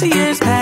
the years pass.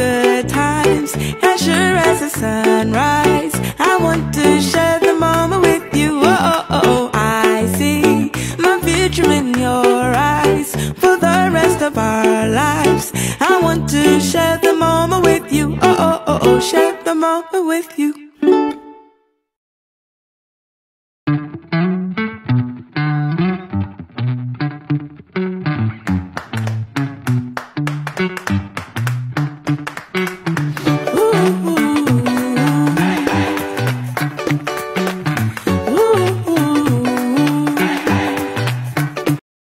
good times As sure as the sunrise I want to share the moment with you. Oh, oh, oh, I see my future in your eyes For the rest of our lives. I want to share the moment with you. Oh, oh, oh, oh Share the moment with you.